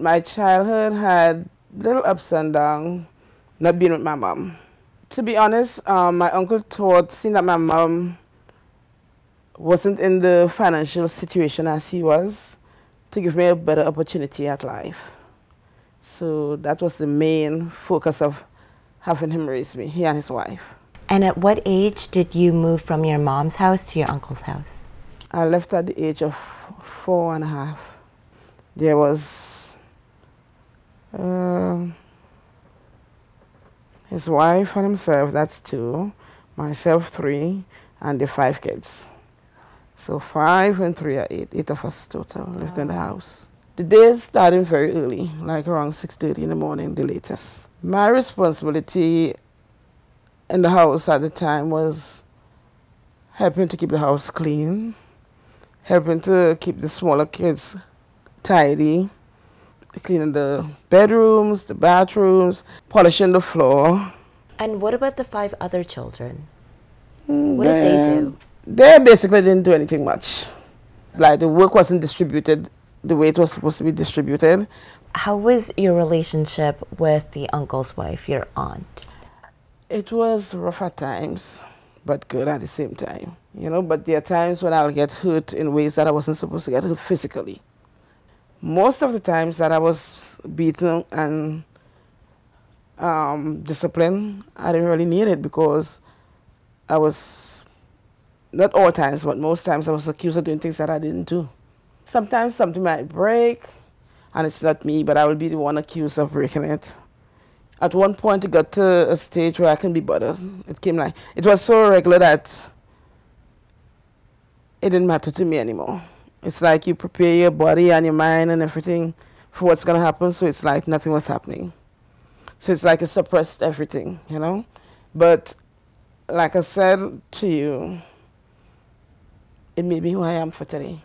My childhood had little ups and downs, not being with my mom. To be honest, um, my uncle thought, seeing that my mom wasn't in the financial situation as he was, to give me a better opportunity at life. So that was the main focus of having him raise me, he and his wife. And at what age did you move from your mom's house to your uncle's house? I left at the age of four and a half. There was uh, his wife and himself, that's two, myself three, and the five kids. So five and three are eight, eight of us total wow. lived in the house. The days starting very early, like around 6.30 in the morning, the latest. My responsibility in the house at the time was helping to keep the house clean, helping to keep the smaller kids tidy, cleaning the bedrooms, the bathrooms, polishing the floor. And what about the five other children? Mm, what did they do? They basically didn't do anything much. Like the work wasn't distributed the way it was supposed to be distributed. How was your relationship with the uncle's wife, your aunt? It was rough at times, but good at the same time. You know, but there are times when I'll get hurt in ways that I wasn't supposed to get hurt physically. Most of the times that I was beaten and um, disciplined, I didn't really need it because I was, not all times, but most times I was accused of doing things that I didn't do. Sometimes something might break, and it's not me, but I will be the one accused of breaking it. At one point, it got to a stage where I can be bothered. It came like, it was so regular that it didn't matter to me anymore. It's like you prepare your body and your mind and everything for what's going to happen, so it's like nothing was happening. So it's like it suppressed everything, you know? But like I said to you, it made me who I am for today.